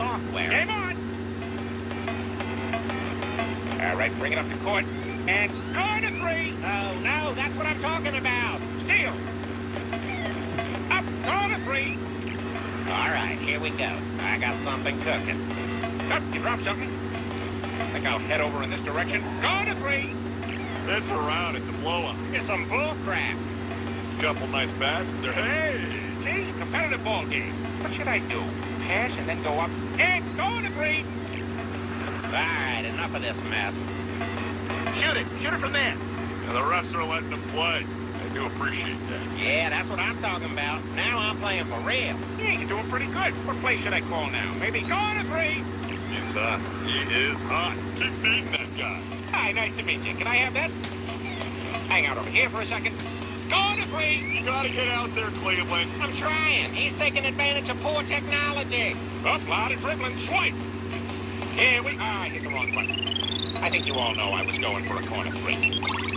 software. Game on! All right, bring it up to court. And corner three! Oh, no, that's what I'm talking about. Steal! Up, corner three! All right, here we go. I got something cooking. Up, you dropped something. think I'll head over in this direction. Corner three! It's around. It's a blow-up. It's some bull crap. Couple nice passes there. Hey! See? Competitive ball game. What should I do? Pass and then go up? And corner three! All right, enough of this mess. Shoot it! Shoot it from there! And the refs are letting them play. I do appreciate that. Yeah, that's what I'm talking about. Now I'm playing for real. Yeah, you're doing pretty good. What play should I call now? Maybe corner three? He's hot. He is hot. Keep feeding that guy. Hi, nice to meet you. Can I have that? Hang out over here for a second. Corner three! You gotta get out there, Cleveland. I'm trying. He's taking advantage of poor technology. Up, lot of dribbling, swipe! Here we... Ah, I hit the wrong button. I think you all know I was going for a corner three.